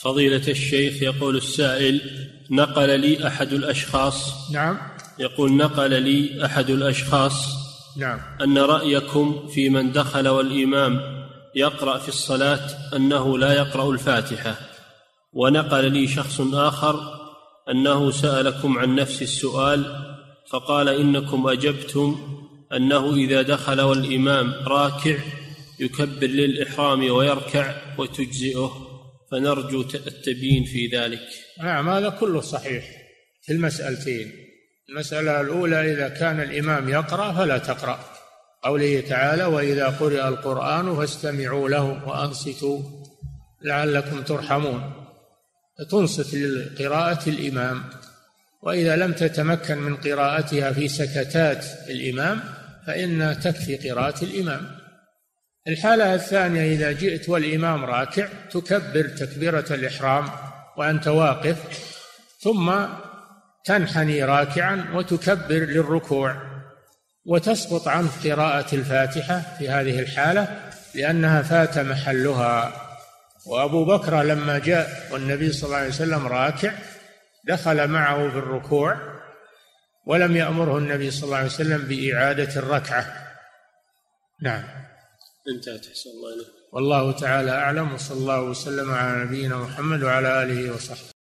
فضيلة الشيخ يقول السائل نقل لي أحد الأشخاص؟ نعم. يقول نقل لي أحد الأشخاص نعم. أن رأيكم في من دخل والإمام يقرأ في الصلاة أنه لا يقرأ الفاتحة ونقل لي شخص آخر أنه سألكم عن نفس السؤال فقال إنكم أجبتم أنه إذا دخل والإمام راكع يكبر للإحرام ويركع وتجزئه. فنرجو التبيين في ذلك. نعم هذا كله صحيح في المسألتين. المسألة الأولى إذا كان الإمام يقرأ فلا تقرأ. قوله تعالى وإذا قرئ القرآن فاستمعوا له وأنصتوا لعلكم ترحمون. تنصت لقراءة الإمام. وإذا لم تتمكن من قراءتها في سكتات الإمام فإن تكفي قراءة الإمام. الحالة الثانية إذا جئت والإمام راكع تكبر تكبيرة الإحرام وأنت واقف ثم تنحني راكعا وتكبر للركوع وتسقط عنك قراءة الفاتحة في هذه الحالة لأنها فات محلها. وأبو بكر لما جاء والنبي صلى الله عليه وسلم راكع دخل معه في الركوع ولم يأمره النبي صلى الله عليه وسلم بإعادة الركعة. نعم. انتهت الله والله تعالى أعلم وصلى الله وسلم على نبينا محمد وعلى آله وصحبه.